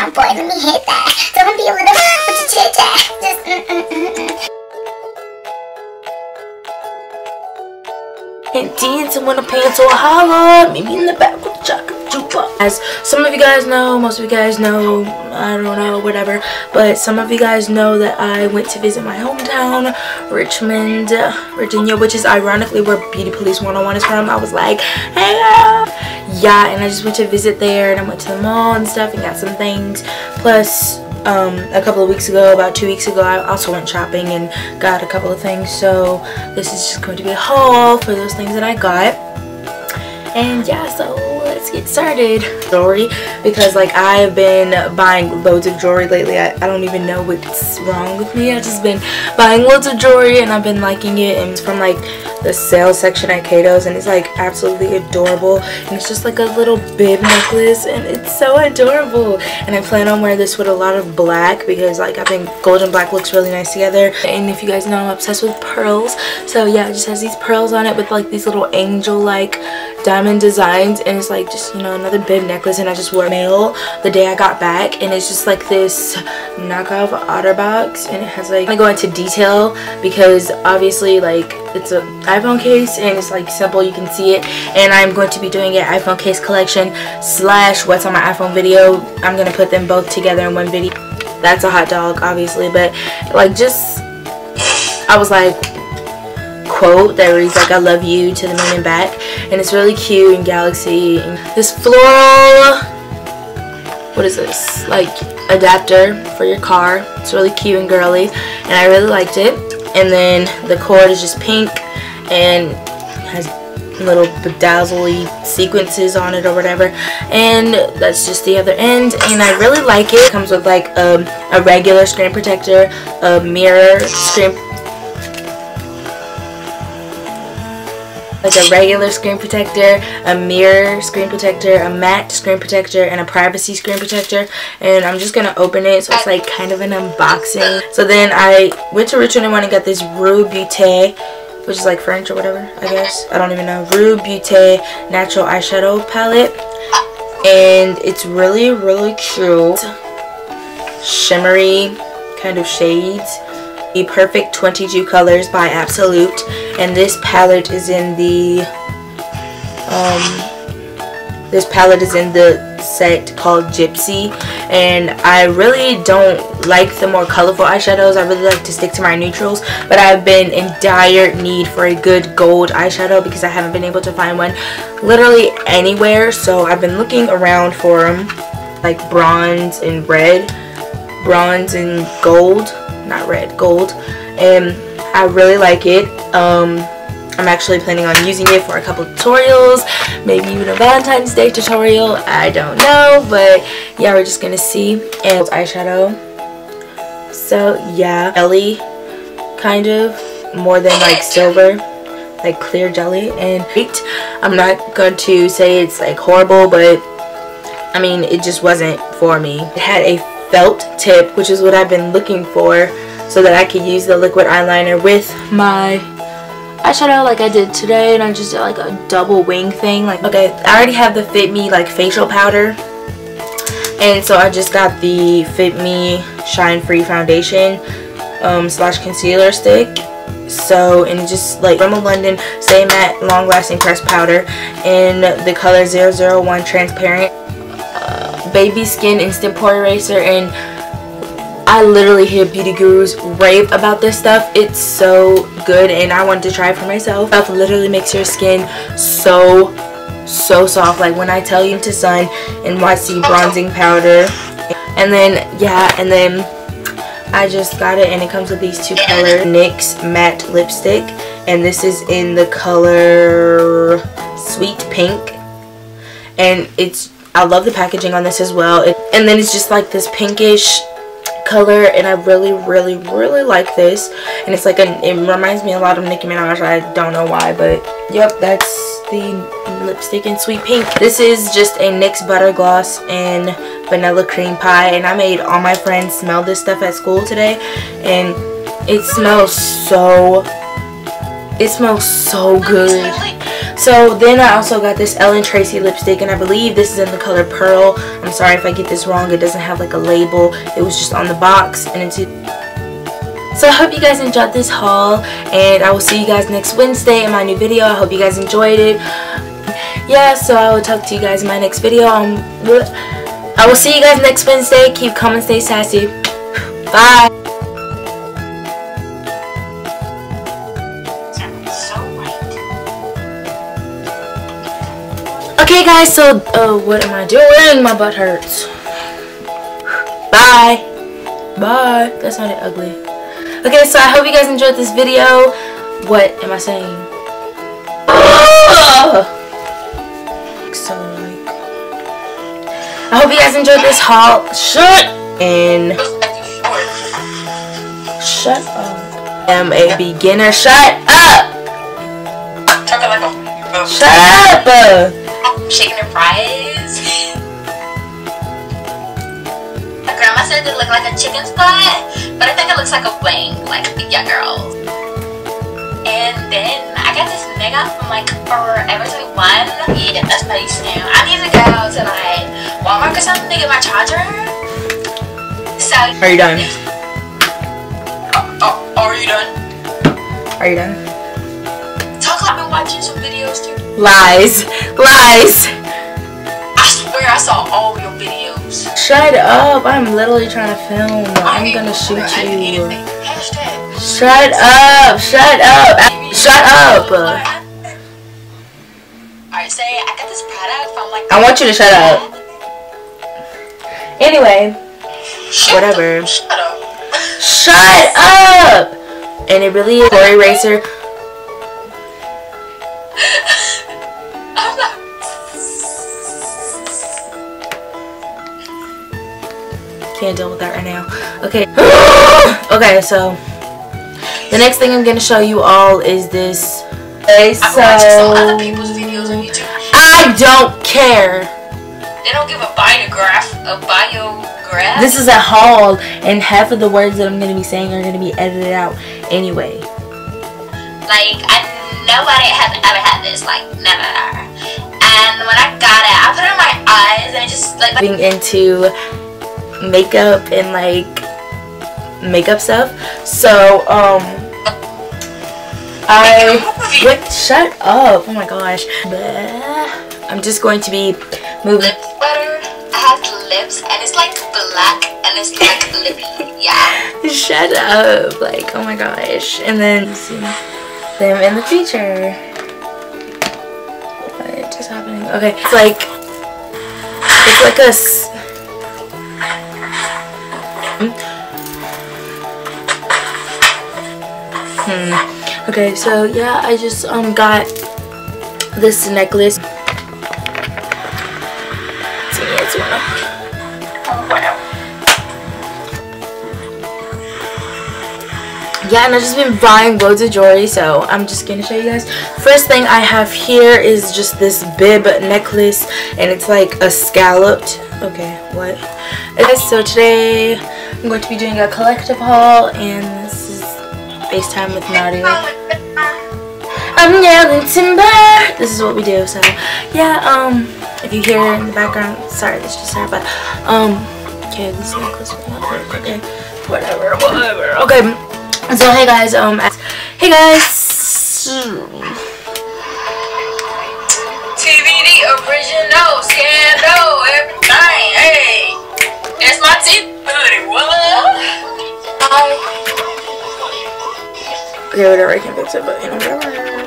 down, boy. Let me hit that. Don't be a little chit chat. Just mm mm mm mm. And dancing when the pants so holla. Maybe in the back with the chocolate. As some of you guys know, most of you guys know, I don't know, whatever. But some of you guys know that I went to visit my hometown, Richmond, Virginia, which is ironically where Beauty Police 101 is from. I was like, hey. Yeah, and I just went to visit there and I went to the mall and stuff and got some things. Plus, um, a couple of weeks ago, about two weeks ago, I also went shopping and got a couple of things. So this is just going to be a haul for those things that I got. And yeah, so let's get started. Jewelry, because like I've been buying loads of jewelry lately. I, I don't even know what's wrong with me. I've just been buying loads of jewelry and I've been liking it. And it's from like the sales section at Cato's and it's like absolutely adorable and it's just like a little bib necklace and it's so adorable and I plan on wearing this with a lot of black because like I think gold and black looks really nice together and if you guys know I'm obsessed with pearls so yeah it just has these pearls on it with like these little angel like diamond designs and it's like just you know another bib necklace and I just wore mail the day I got back. And it's just like this knockoff OtterBox and it has like I'm go into detail because obviously like it's a iPhone case and it's like simple you can see it. And I'm going to be doing an iPhone case collection slash what's on my iPhone video. I'm gonna put them both together in one video. That's a hot dog obviously but like just I was like quote that reads like I love you to the moon and back and it's really cute and Galaxy. This floral what is this? Like adapter for your car. It's really cute and girly. And I really liked it. And then the cord is just pink and has little bedazzly sequences on it or whatever. And that's just the other end. And I really like it. it. Comes with like um, a regular screen protector a mirror screen like a regular screen protector, a mirror screen protector, a matte screen protector, and a privacy screen protector. And I'm just going to open it so it's like kind of an unboxing. So then I went to and went and got this Rue Beauté which is like French or whatever, I guess. I don't even know. Rue Beauté Natural Eyeshadow Palette. And it's really, really cute. Shimmery kind of shades the Perfect 22 Colors by Absolute. And this palette is in the, um, this palette is in the set called Gypsy. And I really don't like the more colorful eyeshadows. I really like to stick to my neutrals. But I've been in dire need for a good gold eyeshadow because I haven't been able to find one literally anywhere. So I've been looking around for them. Like bronze and red. Bronze and gold not red, gold. And I really like it. Um, I'm actually planning on using it for a couple tutorials, maybe even a Valentine's Day tutorial. I don't know, but yeah, we're just gonna see. And eyeshadow. So yeah, jelly, kind of, more than like silver, like clear jelly. And I'm not going to say it's like horrible, but I mean, it just wasn't for me. It had a felt tip, which is what I've been looking for so that I could use the liquid eyeliner with my eyeshadow like I did today and I just did like a double wing thing like okay I already have the Fit Me like facial powder and so I just got the Fit Me Shine Free Foundation um, slash concealer stick so and just like Rimmel London Stay Matte Long Lasting Pressed Powder in the color 001 Transparent Baby Skin Instant Pore Eraser and I literally hear beauty gurus rave about this stuff. It's so good and I wanted to try it for myself. It literally makes your skin so, so soft. Like when I tell you to sun NYC bronzing powder. And then, yeah, and then I just got it and it comes with these two colors. NYX matte lipstick and this is in the color sweet pink and it's I love the packaging on this as well. It, and then it's just like this pinkish color and I really really really like this. And it's like a it reminds me a lot of Nicki Minaj. I don't know why but yep that's the lipstick in sweet pink. This is just a NYX butter gloss and vanilla cream pie and I made all my friends smell this stuff at school today and it smells so it smells so good So then I also got this Ellen Tracy lipstick and I believe this is in the color Pearl. I'm sorry if I get this wrong. It doesn't have like a label. It was just on the box and it's so I hope you guys enjoyed this haul and I will see you guys next Wednesday in my new video. I hope you guys enjoyed it. Yeah, so I will talk to you guys in my next video. Um, I will see you guys next Wednesday. Keep coming, stay sassy. Bye. Okay guys, so uh, what am I doing? My butt hurts. Bye. Bye. That sounded ugly. Okay, so I hope you guys enjoyed this video. What am I saying? So like, I hope you guys enjoyed this haul. Shut and shut up. I'm a beginner. Shut up. Shut up. Chicken and fries. My grandma said it looked like a chicken spot, but I think it looks like a wing. Like, yeah, girl. And then I got this mega from like Forever 21. Yeah, that's pretty soon. I need to go to like Walmart or something to get my charger. So. Are you done? Uh, uh, are you done? Are you done? Talk I've been watching some videos too. Lies. Lies. I swear I saw all your videos. Shut up. I'm literally trying to film. I'm gonna shoot you. Shut up. Shut up. Shut up. Alright, say I got this product from like. I want you to shut up. Anyway, whatever. Shut up. shut up. And it really is Glory Racer. Can't deal with that right now. Okay. okay, so the next thing I'm gonna show you all is this. Okay, some other people's videos on YouTube. I don't care. They don't give a biograph, a biograph. This is a haul, and half of the words that I'm gonna be saying are gonna be edited out anyway. like I nobody has ever had this, like never. And when I got it, I put it on my eyes, and I just like Being into makeup and like makeup stuff. So um, I wait. Shut up! Oh my gosh. I'm just going to be moving. lip sweater has lips, and it's like black, and it's like lippy. Yeah. Shut up! Like oh my gosh. And then see them in the future. What is happening? Okay, it's like it's like a. Hmm. Okay, so yeah, I just um got this necklace. Yeah and i've just been buying loads of jewelry so i'm just gonna show you guys first thing i have here is just this bib necklace and it's like a scalloped okay what okay so today i'm going to be doing a collective haul and this is facetime with nadia. I'm yelling timber. This is what we do so yeah um if you hear in the background sorry that's just her but um okay this not work okay whatever whatever. Okay so hey guys, um, hey guys. Okay, whatever, I can fix it, but you know, whatever.